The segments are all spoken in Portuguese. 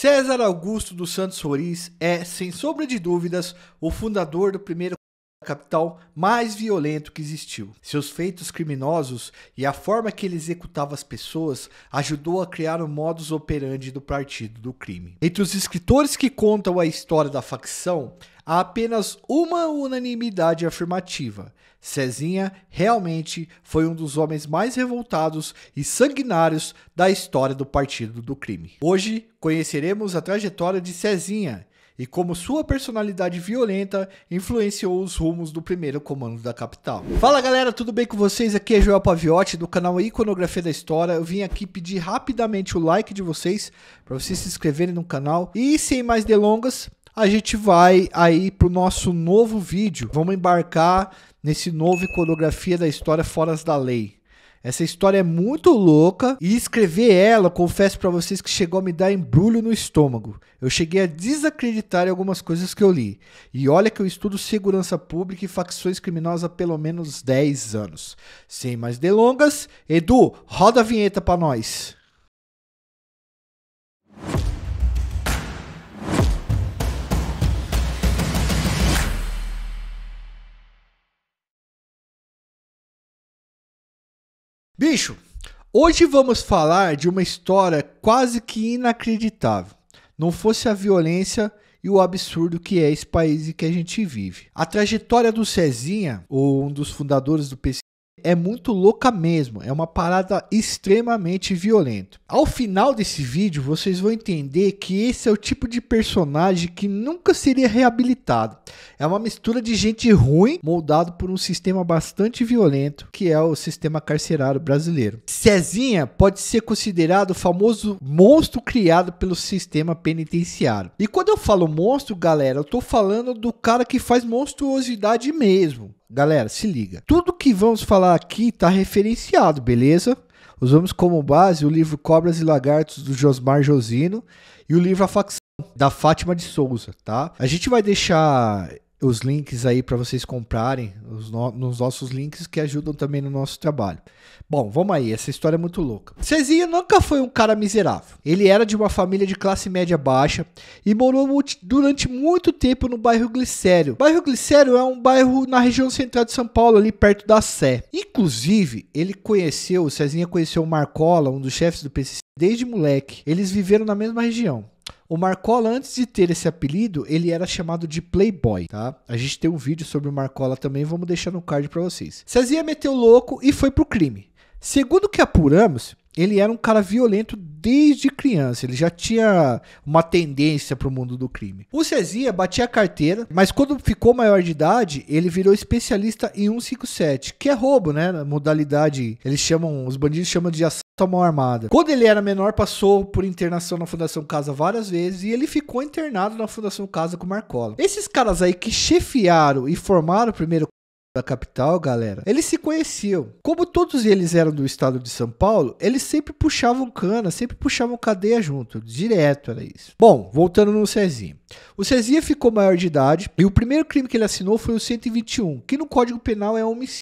César Augusto dos Santos Roriz é, sem sombra de dúvidas, o fundador do primeiro capital mais violento que existiu. Seus feitos criminosos e a forma que ele executava as pessoas ajudou a criar o modus operandi do partido do crime. Entre os escritores que contam a história da facção, há apenas uma unanimidade afirmativa. Cezinha realmente foi um dos homens mais revoltados e sanguinários da história do partido do crime. Hoje conheceremos a trajetória de Cezinha e como sua personalidade violenta influenciou os rumos do primeiro comando da capital. Fala galera, tudo bem com vocês? Aqui é Joel Paviotti do canal Iconografia da História. Eu vim aqui pedir rapidamente o like de vocês para vocês se inscreverem no canal e sem mais delongas, a gente vai aí pro nosso novo vídeo. Vamos embarcar nesse novo Iconografia da História Fora da Lei. Essa história é muito louca e escrever ela, confesso para vocês que chegou a me dar embrulho no estômago. Eu cheguei a desacreditar em algumas coisas que eu li. E olha que eu estudo segurança pública e facções criminosas há pelo menos 10 anos. Sem mais delongas, Edu, roda a vinheta para nós. Bicho, hoje vamos falar de uma história quase que inacreditável. Não fosse a violência e o absurdo que é esse país em que a gente vive. A trajetória do Cezinha, ou um dos fundadores do PC, é muito louca mesmo, é uma parada extremamente violenta. Ao final desse vídeo, vocês vão entender que esse é o tipo de personagem que nunca seria reabilitado. É uma mistura de gente ruim, moldado por um sistema bastante violento, que é o sistema carcerário brasileiro. Cezinha pode ser considerado o famoso monstro criado pelo sistema penitenciário. E quando eu falo monstro, galera, eu tô falando do cara que faz monstruosidade mesmo. Galera, se liga. Tudo que vamos falar aqui está referenciado, beleza? Usamos como base o livro Cobras e Lagartos do Josmar Josino e o livro A Facção da Fátima de Souza, tá? A gente vai deixar os links aí para vocês comprarem no, nos nossos links que ajudam também no nosso trabalho. Bom, vamos aí, essa história é muito louca. Cezinha nunca foi um cara miserável. Ele era de uma família de classe média baixa e morou durante muito tempo no bairro Glicério. O bairro Glicério é um bairro na região central de São Paulo, ali perto da Sé. Inclusive, ele conheceu, Cezinha conheceu o Marcola, um dos chefes do PCC, desde moleque. Eles viveram na mesma região. O Marcola, antes de ter esse apelido, ele era chamado de Playboy, tá? A gente tem um vídeo sobre o Marcola também, vamos deixar no card para vocês. Cezinha meteu louco e foi pro crime. Segundo que apuramos, ele era um cara violento desde criança. Ele já tinha uma tendência para o mundo do crime. O Cezinha batia a carteira, mas quando ficou maior de idade, ele virou especialista em 157, que é roubo, né? Modalidade, eles chamam, os bandidos chamam de assalto mão armada. Quando ele era menor, passou por internação na Fundação Casa várias vezes e ele ficou internado na Fundação Casa com Marcola. Esses caras aí que chefiaram e formaram o primeiro da capital, galera, eles se conheciam. Como todos eles eram do estado de São Paulo, eles sempre puxavam cana, sempre puxavam cadeia junto, direto era isso. Bom, voltando no Cezinha. O Cezinha ficou maior de idade e o primeiro crime que ele assinou foi o 121, que no Código Penal é homicídio.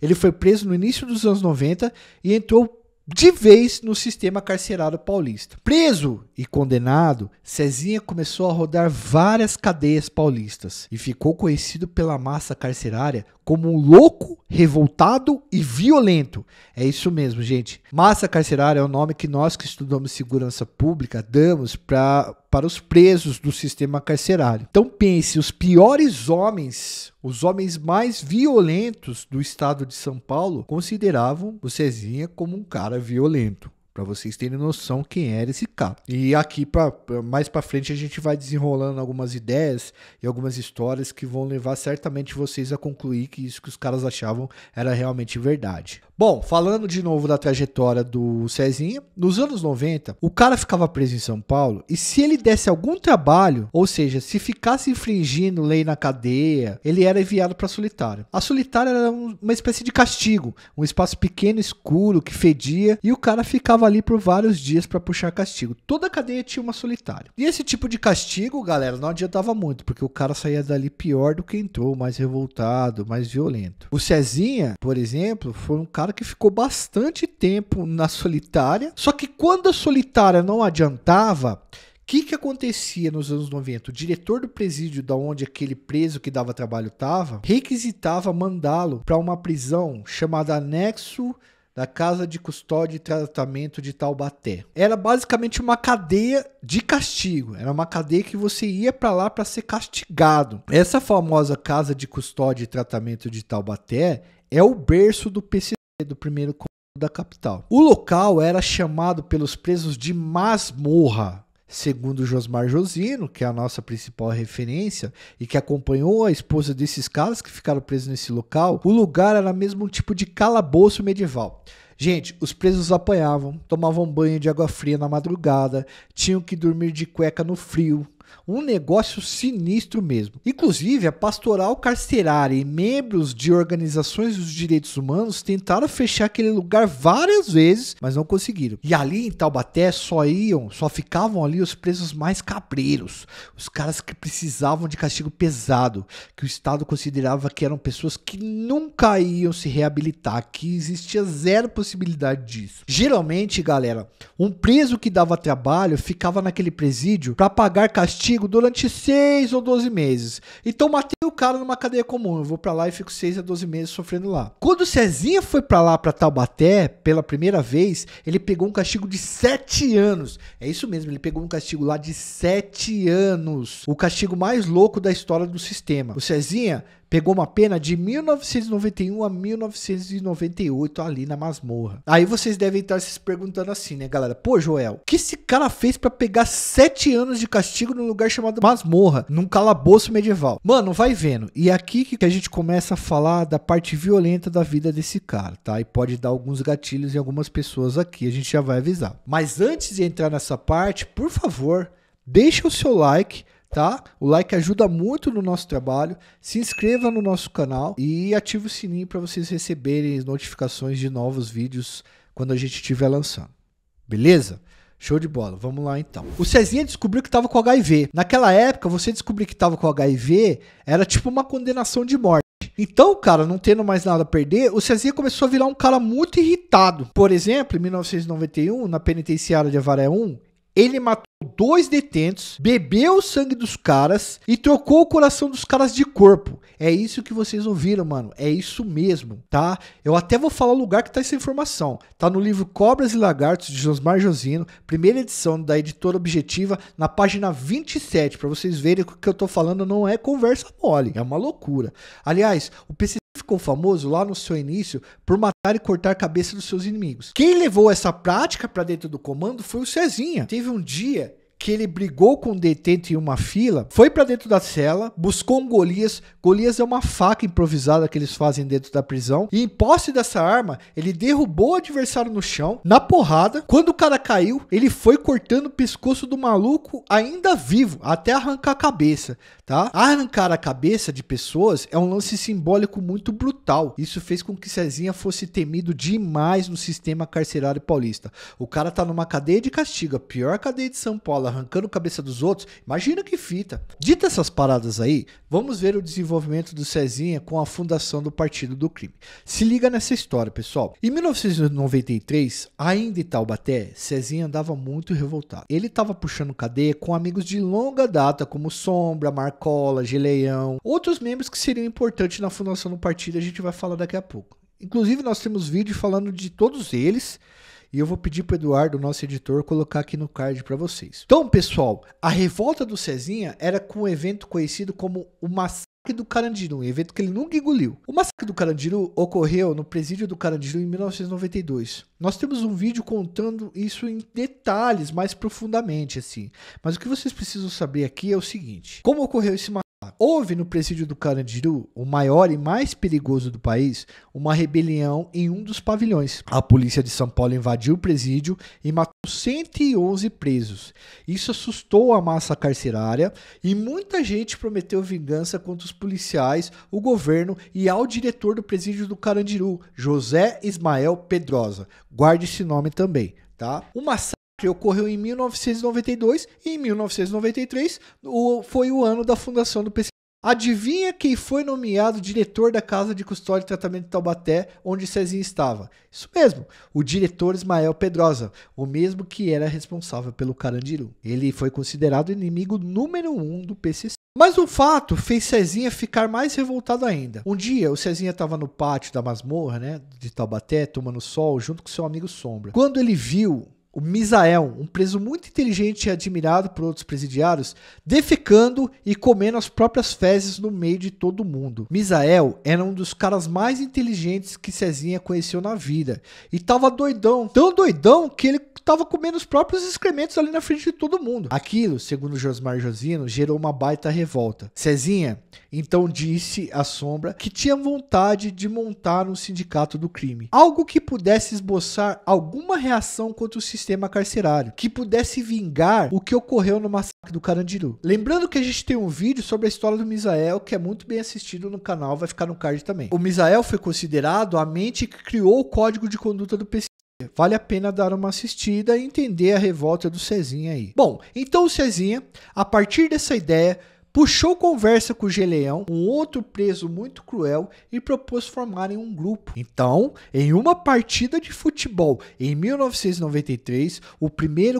Ele foi preso no início dos anos 90 e entrou de vez no sistema carcerário paulista. Preso e condenado, Cezinha começou a rodar várias cadeias paulistas e ficou conhecido pela massa carcerária como um louco, revoltado e violento. É isso mesmo, gente. Massa carcerária é o nome que nós que estudamos segurança pública damos pra, para os presos do sistema carcerário. Então pense, os piores homens, os homens mais violentos do estado de São Paulo consideravam o Cezinha como um cara violento para vocês terem noção quem era esse cara. E aqui para mais para frente a gente vai desenrolando algumas ideias e algumas histórias que vão levar certamente vocês a concluir que isso que os caras achavam era realmente verdade. Bom, falando de novo da trajetória do Cezinha, nos anos 90, o cara ficava preso em São Paulo e se ele desse algum trabalho, ou seja, se ficasse infringindo lei na cadeia, ele era enviado para solitária. A solitária era uma espécie de castigo, um espaço pequeno, escuro, que fedia, e o cara ficava ali por vários dias para puxar castigo. Toda cadeia tinha uma solitária. E esse tipo de castigo, galera, não adiantava muito, porque o cara saía dali pior do que entrou, mais revoltado, mais violento. O Cezinha, por exemplo, foi um cara que ficou bastante tempo na solitária. Só que quando a solitária não adiantava, que, que acontecia nos anos 90? O diretor do presídio da onde aquele preso que dava trabalho estava requisitava mandá-lo para uma prisão chamada Anexo da Casa de Custódia e Tratamento de Taubaté. Era basicamente uma cadeia de castigo. Era uma cadeia que você ia para lá para ser castigado. Essa famosa Casa de Custódia e Tratamento de Taubaté é o berço do PCC, do primeiro da capital. O local era chamado pelos presos de masmorra, segundo Josmar Josino, que é a nossa principal referência e que acompanhou a esposa desses caras que ficaram presos nesse local, o lugar era mesmo um tipo de calabouço medieval. Gente, os presos apanhavam, tomavam banho de água fria na madrugada, tinham que dormir de cueca no frio, um negócio sinistro mesmo. Inclusive, a pastoral carcerária e membros de organizações dos direitos humanos tentaram fechar aquele lugar várias vezes, mas não conseguiram. E ali em Taubaté só iam, só ficavam ali os presos mais cabreiros, os caras que precisavam de castigo pesado, que o Estado considerava que eram pessoas que nunca iam se reabilitar, que existia zero possibilidade disso. Geralmente, galera, um preso que dava trabalho ficava naquele presídio para pagar castigo castigo durante 6 ou 12 meses. Então matei o cara numa cadeia comum. Eu vou para lá e fico 6 a 12 meses sofrendo lá. Quando o Cezinha foi para lá, para Taubaté, pela primeira vez, ele pegou um castigo de 7 anos. É isso mesmo, ele pegou um castigo lá de 7 anos. O castigo mais louco da história do sistema. O Cezinha pegou uma pena de 1991 a 1998 ali na masmorra. Aí vocês devem estar se perguntando assim, né, galera? Pô, Joel, o que esse cara fez para pegar sete anos de castigo num lugar chamado masmorra, num calabouço medieval? Mano, vai vendo. E é aqui que a gente começa a falar da parte violenta da vida desse cara, tá? E pode dar alguns gatilhos em algumas pessoas aqui, a gente já vai avisar. Mas antes de entrar nessa parte, por favor, deixa o seu like tá? O like ajuda muito no nosso trabalho. Se inscreva no nosso canal e ative o sininho para vocês receberem notificações de novos vídeos quando a gente estiver lançando. Beleza? Show de bola, vamos lá então. O Cezinha descobriu que estava com HIV. Naquela época, você descobrir que estava com HIV era tipo uma condenação de morte. Então, cara, não tendo mais nada a perder, o Cezinha começou a virar um cara muito irritado. Por exemplo, em 1991, na penitenciária de Avaré 1, ele matou dois detentos, bebeu o sangue dos caras e trocou o coração dos caras de corpo. É isso que vocês ouviram, mano. É isso mesmo, tá? Eu até vou falar o lugar que tá essa informação. Tá no livro Cobras e Lagartos de Josmar Josino, primeira edição da editora Objetiva, na página 27, para vocês verem que o que eu tô falando não é conversa mole, é uma loucura. Aliás, o PC ficou famoso lá no seu início por matar e cortar a cabeça dos seus inimigos. Quem levou essa prática para dentro do comando foi o Cezinha. Teve um dia que ele brigou com um detento em uma fila, foi para dentro da cela, buscou um Golias. Golias é uma faca improvisada que eles fazem dentro da prisão. E em posse dessa arma, ele derrubou o adversário no chão, na porrada. Quando o cara caiu, ele foi cortando o pescoço do maluco ainda vivo, até arrancar a cabeça, tá? Arrancar a cabeça de pessoas é um lance simbólico muito brutal. Isso fez com que Cezinha fosse temido demais no sistema carcerário paulista. O cara tá numa cadeia de castigo, a pior cadeia de São Paulo arrancando cabeça dos outros. Imagina que fita. Dita essas paradas aí, vamos ver o desenvolvimento do Cezinha com a fundação do Partido do Crime. Se liga nessa história, pessoal. Em 1993, ainda em Taubaté, Cezinha andava muito revoltado. Ele estava puxando cadeia com amigos de longa data, como Sombra, Marcola, Geleião, outros membros que seriam importantes na fundação do partido, a gente vai falar daqui a pouco. Inclusive, nós temos vídeo falando de todos eles e eu vou pedir para o Eduardo, nosso editor, colocar aqui no card para vocês. Então, pessoal, a revolta do Cezinha era com um evento conhecido como o Massacre do Carandiru, um evento que ele nunca engoliu. O Massacre do Carandiru ocorreu no presídio do Carandiru em 1992. Nós temos um vídeo contando isso em detalhes, mais profundamente, assim. Mas o que vocês precisam saber aqui é o seguinte: como ocorreu esse massacre? Houve no presídio do Carandiru, o maior e mais perigoso do país, uma rebelião em um dos pavilhões. A polícia de São Paulo invadiu o presídio e matou 111 presos. Isso assustou a massa carcerária e muita gente prometeu vingança contra os policiais, o governo e ao diretor do presídio do Carandiru, José Ismael Pedrosa. Guarde esse nome também, tá? Massacre que ocorreu em 1992 e em 1993 o, foi o ano da fundação do PC. Adivinha quem foi nomeado diretor da Casa de Custódia e Tratamento de Taubaté, onde Cezinha estava? Isso mesmo, o diretor Ismael Pedrosa, o mesmo que era responsável pelo Carandiru. Ele foi considerado inimigo número um do PCC. Mas o fato fez Cezinha ficar mais revoltado ainda. Um dia, o Cezinha estava no pátio da masmorra, né, de Taubaté, tomando sol, junto com seu amigo Sombra. Quando ele viu o Misael, um preso muito inteligente e admirado por outros presidiários, defecando e comendo as próprias fezes no meio de todo mundo. Misael era um dos caras mais inteligentes que Cezinha conheceu na vida e tava doidão, tão doidão que ele tava comendo os próprios excrementos ali na frente de todo mundo. Aquilo, segundo Josmar Josino, gerou uma baita revolta. Cezinha então disse à Sombra que tinha vontade de montar um sindicato do crime, algo que pudesse esboçar alguma reação contra o sistema carcerário, que pudesse vingar o que ocorreu no massacre do Carandiru. Lembrando que a gente tem um vídeo sobre a história do Misael, que é muito bem assistido no canal, vai ficar no card também. O Misael foi considerado a mente que criou o código de conduta do PC. Vale a pena dar uma assistida e entender a revolta do Cezinha aí. Bom, então o Cezinha, a partir dessa ideia, puxou conversa com o Geleão, um outro preso muito cruel, e propôs formarem um grupo. Então, em uma partida de futebol em 1993, o primeiro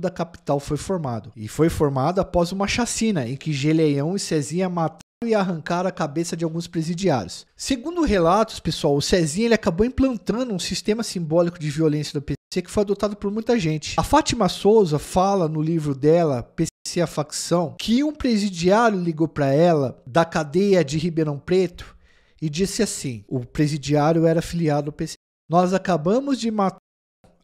da capital foi formado. E foi formado após uma chacina em que Geleão e Cezinha mataram e arrancaram a cabeça de alguns presidiários. Segundo relatos, pessoal, o Cezinha ele acabou implantando um sistema simbólico de violência do Que foi adotado por muita gente. A Fátima Souza fala no livro dela, PC a Facção, que um presidiário ligou para ela da cadeia de Ribeirão Preto e disse assim: o presidiário era filiado ao PC. Nós acabamos de matar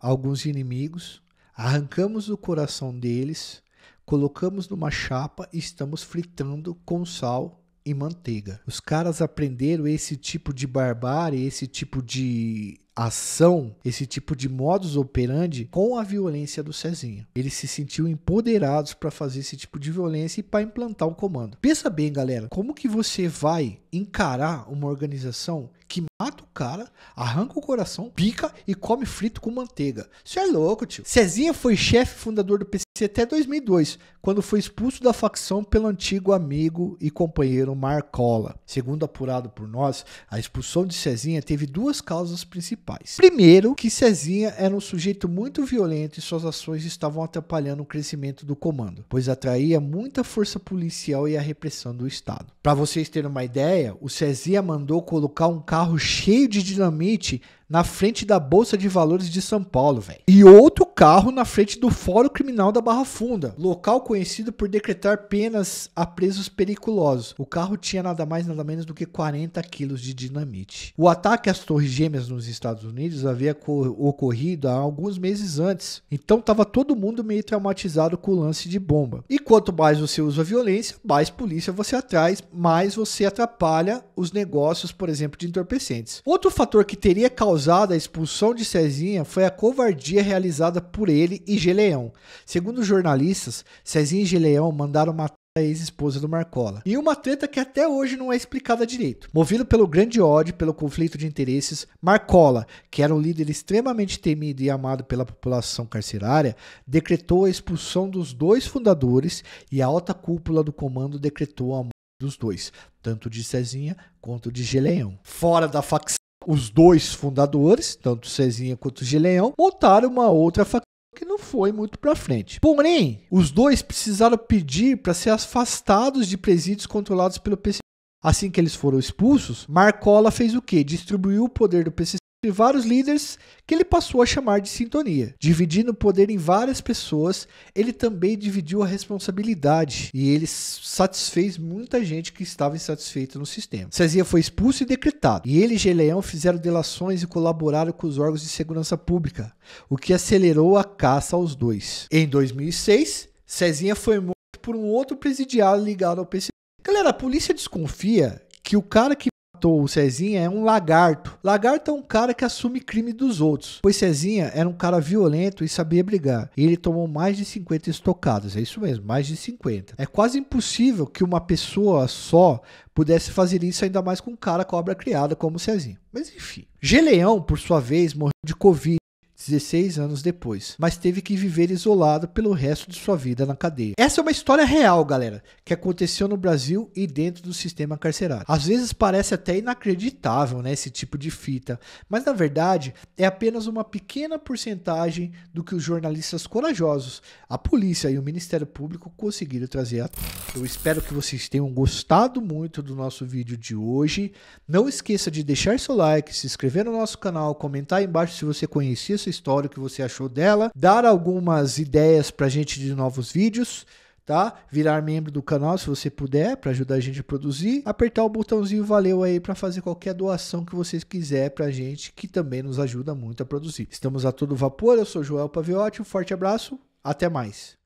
alguns inimigos, arrancamos o coração deles, colocamos numa chapa e estamos fritando com sal e manteiga. Os caras aprenderam esse tipo de barbárie, esse tipo de ação, esse tipo de modus operandi com a violência do Cezinha. Eles se sentiu empoderados para fazer esse tipo de violência e para implantar um comando. Pensa bem, galera, como que você vai encarar uma organização que mata o cara, arranca o coração, pica e come frito com manteiga. Isso é louco, tio. Cezinha foi chefe fundador do PC até 2002, quando foi expulso da facção pelo antigo amigo e companheiro Marcola. Segundo apurado por nós, a expulsão de Cezinha teve duas causas principais. Primeiro, que Cezinha era um sujeito muito violento e suas ações estavam atrapalhando o crescimento do comando, pois atraía muita força policial e a repressão do Estado. Para vocês terem uma ideia, o Cezinha mandou colocar um carro cheio de dinamite na frente da Bolsa de Valores de São Paulo, velho. E outro carro na frente do Fórum Criminal da Barra Funda, local conhecido por decretar penas a presos periculosos. O carro tinha nada mais nada menos do que 40 quilos de dinamite. O ataque às Torres Gêmeas nos Estados Unidos havia ocorrido há alguns meses antes, então estava todo mundo meio traumatizado com o lance de bomba. E quanto mais você usa violência, mais polícia você atrai, mais você atrapalha os negócios, por exemplo, de entorpecentes. Outro fator que teria causado causada a expulsão de Cezinha foi a covardia realizada por ele e Geleão. Segundo jornalistas, Cezinha e Geleão mandaram matar a ex-esposa do Marcola. E uma treta que até hoje não é explicada direito. Movido pelo grande ódio, pelo conflito de interesses, Marcola, que era um líder extremamente temido e amado pela população carcerária, decretou a expulsão dos dois fundadores e a alta cúpula do comando decretou a morte dos dois, tanto de Cezinha quanto de Geleão. Fora da facção os dois fundadores, tanto Cezinha quanto Gileão, montaram uma outra facção que não foi muito para frente. Porém, os dois precisaram pedir para ser afastados de presídios controlados pelo PCC. Assim que eles foram expulsos, Marcola fez o quê? Distribuiu o poder do PCC de vários líderes que ele passou a chamar de sintonia. Dividindo o poder em várias pessoas, ele também dividiu a responsabilidade e ele satisfez muita gente que estava insatisfeita no sistema. Cezinha foi expulso e decretado, e ele e Geleão fizeram delações e colaboraram com os órgãos de segurança pública, o que acelerou a caça aos dois. Em 2006, Cezinha foi morto por um outro presidiário ligado ao PCC. Galera, a polícia desconfia que o cara que matou o Cezinha é um lagarto. Lagarto é um cara que assume crime dos outros, pois Cezinha era um cara violento e sabia brigar. E ele tomou mais de 50 estocadas, é isso mesmo, mais de 50. É quase impossível que uma pessoa só pudesse fazer isso ainda mais com um cara cobra criada como Cezinha. Mas enfim. Geleão, por sua vez, morreu de Covid 16 anos depois, mas teve que viver isolado pelo resto de sua vida na cadeia. Essa é uma história real, galera, que aconteceu no Brasil e dentro do sistema carcerário. Às vezes parece até inacreditável, né, esse tipo de fita, mas na verdade é apenas uma pequena porcentagem do que os jornalistas corajosos, a polícia e o Ministério Público conseguiram trazer eu espero que vocês tenham gostado muito do nosso vídeo de hoje. Não esqueça de deixar seu like, se inscrever no nosso canal, comentar aí embaixo se você conhecia essa história, o que você achou dela, dar algumas ideias pra gente de novos vídeos tá? Virar membro do canal se você puder, para ajudar a gente a produzir. Apertar o botãozinho valeu aí para fazer qualquer doação que vocês quiser pra gente, que também nos ajuda muito a produzir. Estamos a todo vapor, eu sou Joel Paviotti, um forte abraço, até mais.